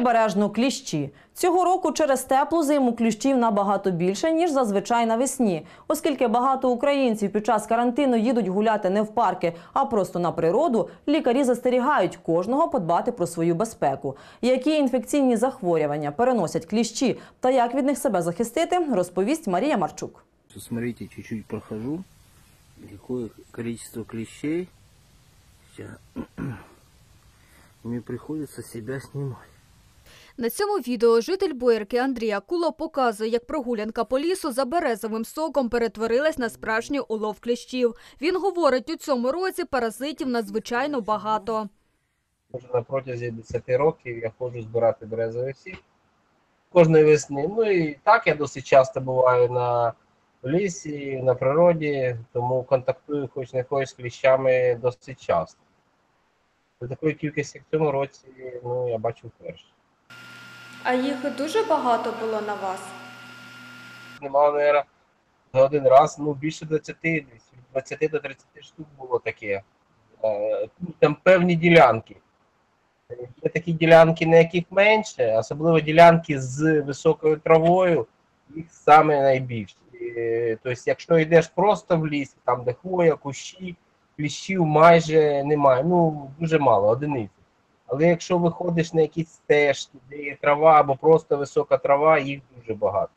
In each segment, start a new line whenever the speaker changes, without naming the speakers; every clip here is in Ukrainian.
обережно кліщі. Цього року через теплу зиму кліщів набагато більше, ніж зазвичай навесні, оскільки багато українців під час карантину їдуть гуляти не в парки, а просто на природу. Лікарі застерігають кожного подбати про свою безпеку. Які інфекційні захворювання переносять кліщі та як від них себе захистити, розповість Марія Марчук.
Смотрите, чуть-чуть прохожу. Какое количество клещей. Сейчас. Мне приходится себя снимать.
На цьому відео житель Боярки Андрій Акуло показує, як прогулянка по лісу за березовим соком перетворилась на справжній улов кліщів. Він говорить, у цьому році паразитів надзвичайно багато.
Може, на протязі 10 років я ходжу збирати березовий сік кожної весни. Ну і так я досить часто буваю на лісі, на природі, тому контактую хоч не хоч з кліщами досить часто. До такої кількості як в цьому році ну, я бачу вперше.
А їх дуже багато було на вас?
Немало, мабуть, за один раз, ну більше 20, від 20 до 30 штук було таке. Е, Там певні ділянки. Є такі ділянки, на яких менше, особливо ділянки з високою травою, їх саме найбільше. Тобто, якщо йдеш просто в ліс, там де хвоя, кущі, кліщів майже немає. Ну, дуже мало, одиниці. Але якщо виходиш на якісь стежки, де є трава або просто висока трава, їх дуже багато.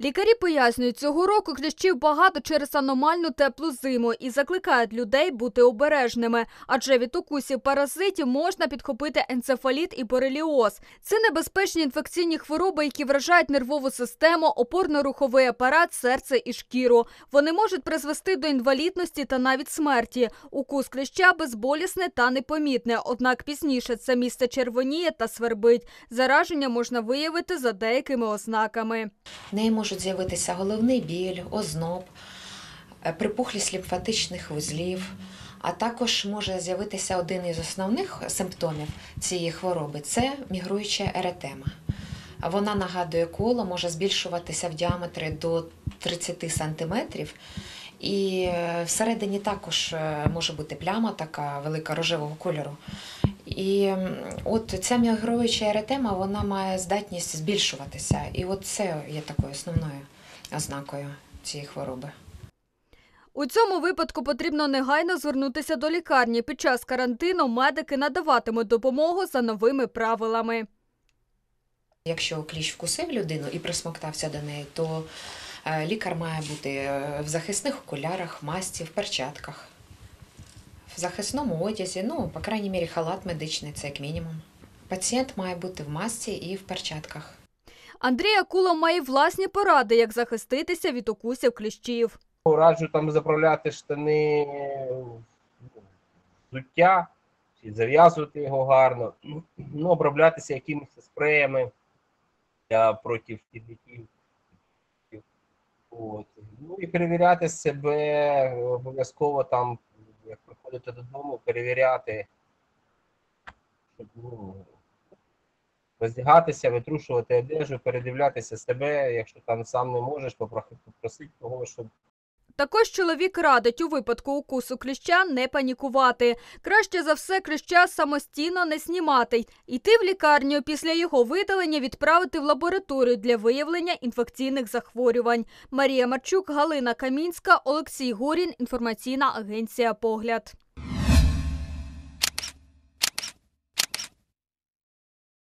Лікарі пояснюють, цього року кліщів багато через аномальну теплу зиму і закликають людей бути обережними, адже від укусів паразитів можна підхопити енцефаліт і бореліоз. Це небезпечні інфекційні хвороби, які вражають нервову систему, опорно-руховий апарат, серце і шкіру. Вони можуть призвести до інвалідності та навіть смерті. Укус кліща безболісне та непомітне, однак пізніше це місце червоніє та свербить. Зараження можна виявити за деякими ознаками.
Неї можуть з'явитися головний біль, озноб, е, припухлість лімфатичних вузлів, а також може з'явитися один із основних симптомів цієї хвороби це мігруюча еретема. Вона нагадує коло, може збільшуватися в діаметрі до 30 см. І е, всередині також е, може бути пляма така велика рожевого кольору. І от ця мігруюча еретема вона має здатність збільшуватися. І от це є такою основною ознакою цієї хвороби.
У цьому випадку потрібно негайно звернутися до лікарні. Під час карантину медики надаватимуть допомогу за новими правилами.
Якщо кліщ вкусив людину і присмоктався до неї, то е, лікар має бути е, в захисних окулярах, масці, в перчатках, в захисному одязі, ну, по крайній мірі, халат медичний, це як мінімум. Пацієнт має бути в масці і в перчатках.
Андрій Акула має власні поради, як захиститися від укусів кліщів.
Раджу там заправляти штани взуття, чи зав'язувати його гарно, ну, оброблятися якимись спреями для проти шкідників. От. Ну і перевіряти себе обов'язково там, як приходите додому, перевіряти, щоб ну, роздягатися, витрушувати одежу, передивлятися себе, якщо там сам не можеш, попросити того, щоб
Також чоловік радить у випадку укусу кліща не панікувати. Краще за все кліща самостійно не знімати. Йти в лікарню після його видалення відправити в лабораторію для виявлення інфекційних захворювань. Марія Марчук, Галина Камінська, Олексій Горін. Інформаційна агенція Погляд.